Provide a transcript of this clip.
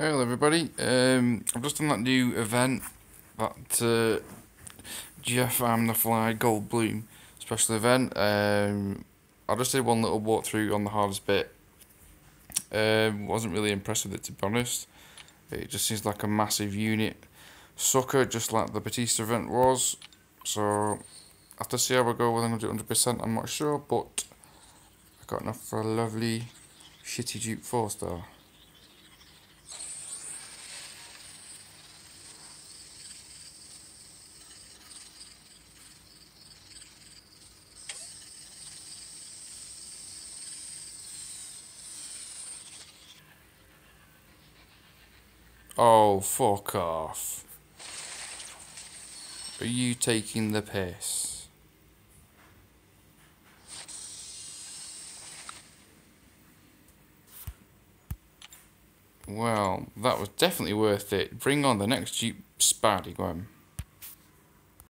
Hello everybody, um, I've just done that new event, that uh, Jeff I'm the Fly Goldblum special event. Um, I just did one little walkthrough on the hardest bit. Um, wasn't really impressed with it to be honest. It just seems like a massive unit sucker, just like the Batista event was. So, I have to see how I go whether I'm going to do 100%, I'm not sure, but I got enough for a lovely shitty Duke 4 star. Oh, fuck off. Are you taking the piss? Well, that was definitely worth it. Bring on the next Jeep Spaddy, go on.